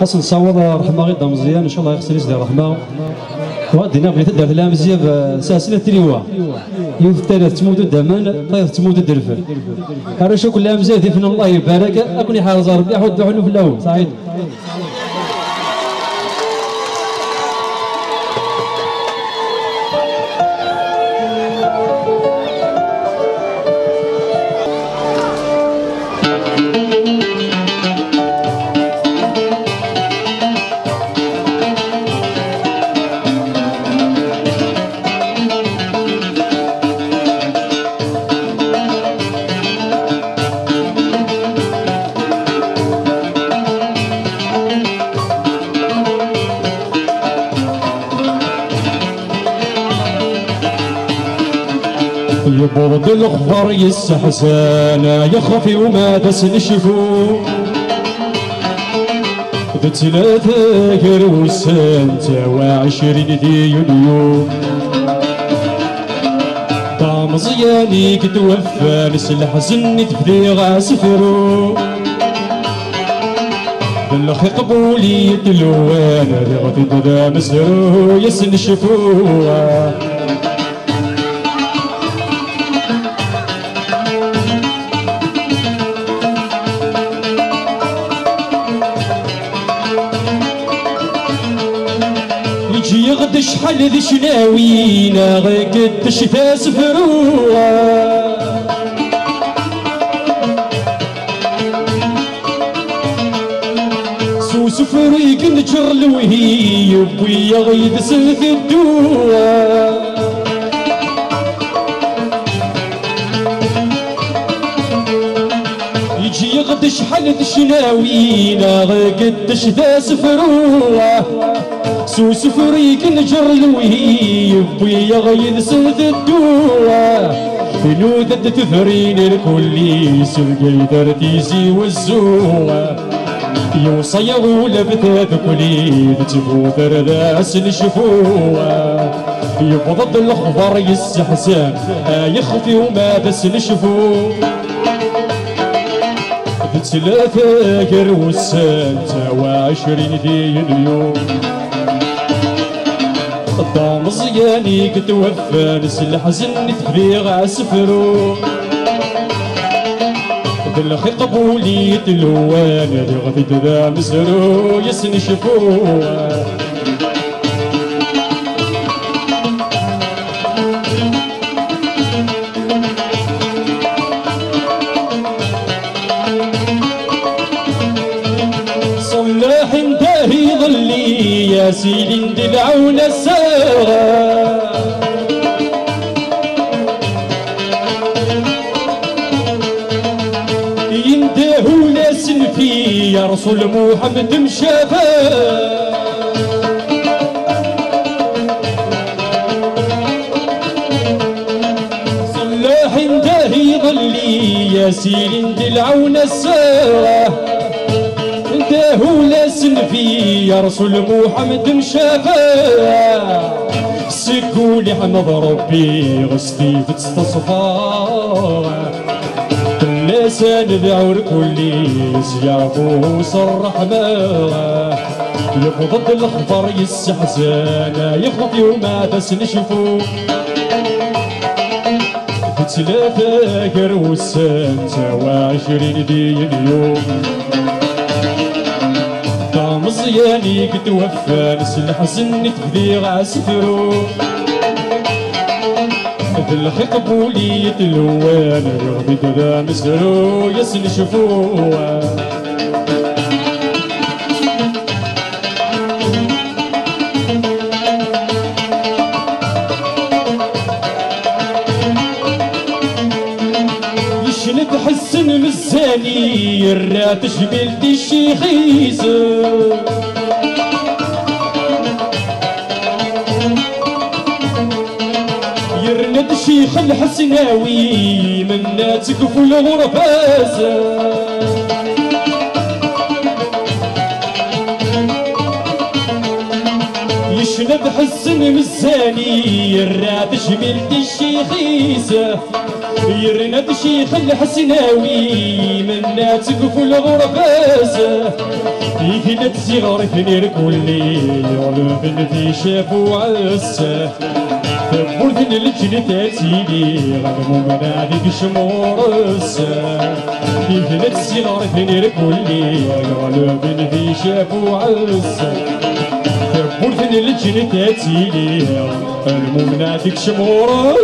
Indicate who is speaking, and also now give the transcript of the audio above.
Speaker 1: حسن صوض رحمة غير مزيان إن شاء الله يغسل يسدي رحمة. وغادينا بغيت دار لها مزيان سلسلة تريوا يوث الثالث تموت الدمان طيب تموت الدرفل هذا شو كلها مزيان فينا الله يبارك أكون يحافظ ربي عنه في الأول. سعيد يبرد الغفر يستحسن يخفي وما تسنشفو بثلاثة كرو السنة وعشرين دي يونيو طعم زياني كتوفى نسلح زني تبدي غاسفرو بالخي قبولي تلوان رغتي تدا مسرو يسن شفوه يجي غد شحال ذي شناوينا غيك تشتا سفروها سو سفريك نجر لوهي يبوي غيد سلف الدوا يجي غد شحال ذي شناوينا غيك تشتا سفروها سو سفريك نجر لوهي يبوي يغيد سد الدوا فلودة تثرين الكل سلقي درتيسي والزوة يوصى يغول بثاث كلي تبو ذرداس نشفوة يبضد الخبر يستحسن يخفي وما بس نشفو ثلاثة كروسان وعشرين دين يوم. الضام زياني كتوفى نسل حزن تفريغ عسفرو. بالخي قبولي تلوان يسن شفوه صلاح انتهي ظلي يا سيدي اندلعون الساغة يا رسول محمد مشافى صلاح انتهي ظلي يا سيدي اندلعون الساغة انت هو لسن في يا رسول محمد مشافى. سكولي حمد ربي غستي في تستصفى اللسان بعور كل زيافو صرح يفضل الخبر يستحزن يخفي وما بس نشوفو ثلاثة كروسان وعشرين دين يوم مزياني كتوفى نسل حزن تبدي عسفرو الخي قبولي تلوان رغبي تدا مسرو يسن شفوه يشند حسن مزاني الرات جبلتي الشيخيس يرند شيخ الحسناوي من ناتك في الغرفاس تحسن مزاني يراد جميل الشيخيس يرناد الشيخ الحسناوي منا تقفوا الغرباس يكنا تزيغر ثنير كلي يغلب في شاف وعس تبورث الجن تاتيلي غنمو من عليك شمورس يكنا تزيغر ثنير كلي يغلب في شاف والفن اللي تجيني تاتيلي المؤمنة ديك شمورة